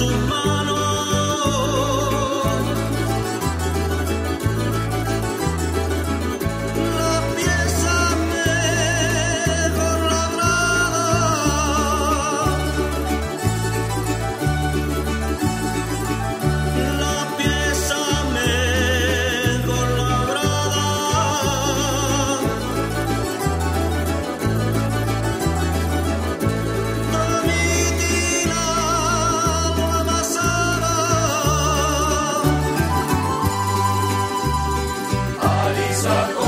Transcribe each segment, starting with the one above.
su mano. Christ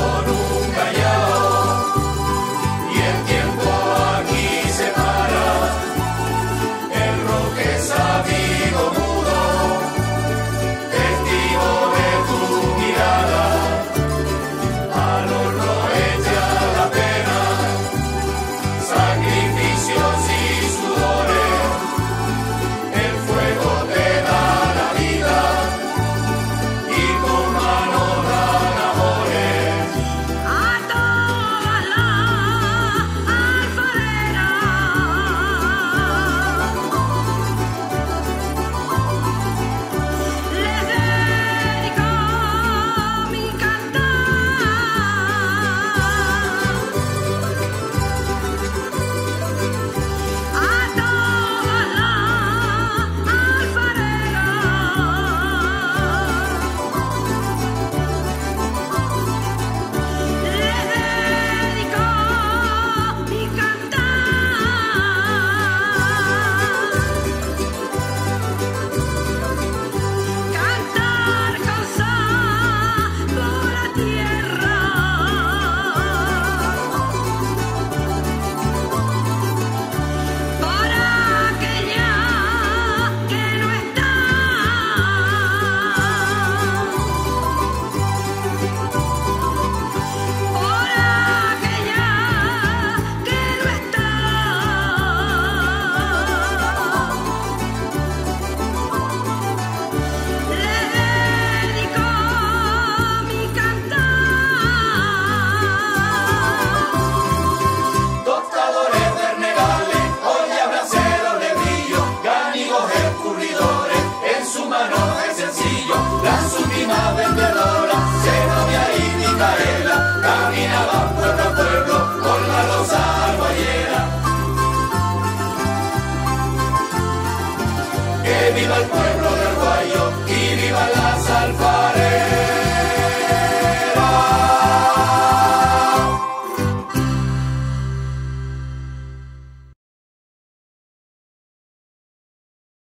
viva el pueblo del Guayo y viva las alfareras.